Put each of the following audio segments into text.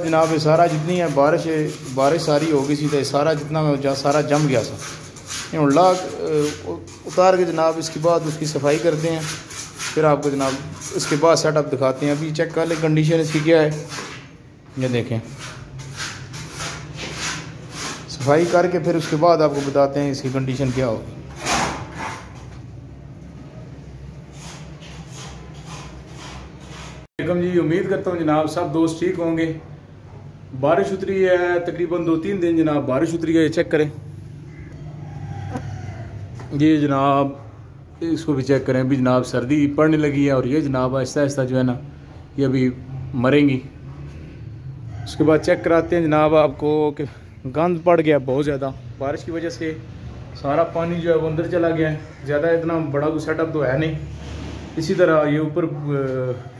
जनाब ये सारा जितनी है बारिश बारिश सारी हो गई सी तो सारा जितना जा, सारा जम गया था ये ला उतार के जनाब इसके बाद उसकी सफ़ाई करते हैं। फिर आपको जनाब इसके बाद सेटअप दिखाते हैं। अभी चेक कर ले कंडीशन इसकी क्या है। ये देखें। सफ़ाई करके फिर उसके बाद आपको बताते हैं इसकी कंडीशन क्या होगी। जी उम्मीद करता हूँ जनाब सब दोस्त ठीक होंगे। बारिश उतरी है, तकरीबन दो तीन दिन जनाब बारिश उतरी है, ये चेक करें। ये जनाब, इसको भी चेक करें, अभी जनाब सर्दी पड़ने लगी है और ये जनाब आहिस्ता आहिस्ता जो है ना, ये अभी मरेंगी। उसके बाद चेक कराते हैं जनाब आपको कि गंद पड़ गया बहुत ज़्यादा। बारिश की वजह से सारा पानी जो है वो अंदर चला गया है। ज़्यादा इतना बड़ा कोई सेटअप तो है नहीं। इसी तरह ये ऊपर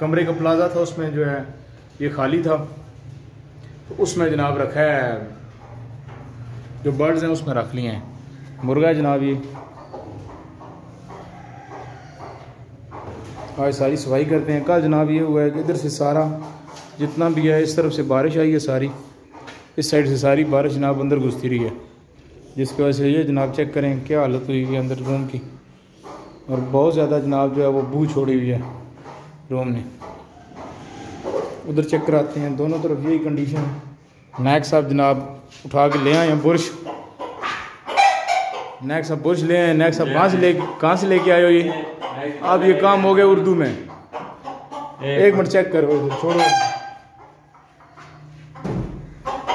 कमरे का प्लाजा था, उसमें जो है, ये खाली था। तो उसमें जनाब रखा है। जो बर्ड्स हैं, उसमें रख लिए हैं। मुर्गा जनाब ये। आज सारी सफ़ाई करते हैं। कल जनाब ये हुआ है कि इधर से सारा जितना भी है, इस तरफ़ से बारिश आई है सारी। इस साइड से सारी बारिश जनाब अंदर घुसती रही है। जिसकी वजह से ये जनाब चेक करें, क्या हालत हुई है अंदर रूम की। और बहुत ज़्यादा जनाब जो है, वो बू छोड़ी हुई है रूम ने। उधर चेक कराते हैं। दोनों तरफ़ यही कंडीशन है। नैक साहब जनाब उठा के ले आए हैं बुरश। नैक साहब बुरश ले आए नैक साहब कहाँ से ले, कहाँ से लेके आए हो ये? अब ये काम हो गया उर्दू में। एक मिनट चेक करो इधर, छोड़ो।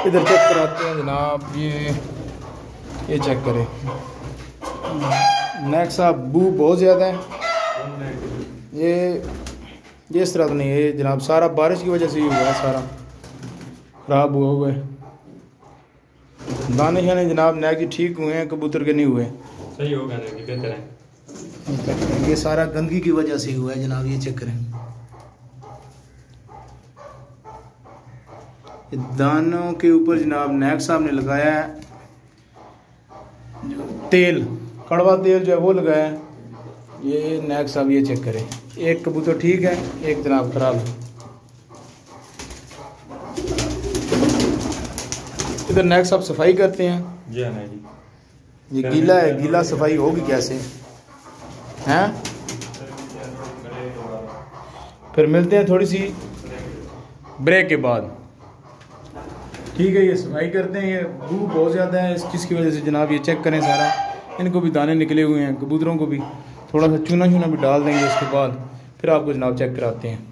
इधर चेक कराते हैं जनाब, ये ये चेक करें। नेक साहब, बू बहुत ज़्यादा है। ये ये इस तरह तो नहीं है जनाब सारा बारिश की वजह से ही हुआ है सारा। ख़राब हुआ हुआ है। दाने शाने जनाब नैक जी ठीक हुए हैं कबूतर के नहीं हुए। सही होगा बेहतर है। ये सारा गंदगी की वजह से हुआ है जनाब ये चेक करें दानों के ऊपर जनाब नैक साहब ने लगाया है। तेल कड़वा तेल जो है वो लगाया है। ये नैक साहब ये चेक करें। एक कबूतर ठीक है एक जनाब खराब है। इधर नैक साहब सफ़ाई करते हैं। जी हाँ जी। ये गीला है गीला सफ़ाई होगी कैसे? हैं? फिर मिलते हैं थोड़ी सी ब्रेक के बाद। ठीक है ये सफ़ाई करते हैं ये बू बहुत ज़्यादा है इस चीज़ की वजह से जनाब ये चेक करें सारा। इनको भी दाने निकले हुए हैं कबूतरों को भी। थोड़ा सा चूना चूना भी डाल देंगे उसके बाद, फिर आपको जनाब चेक कराते हैं।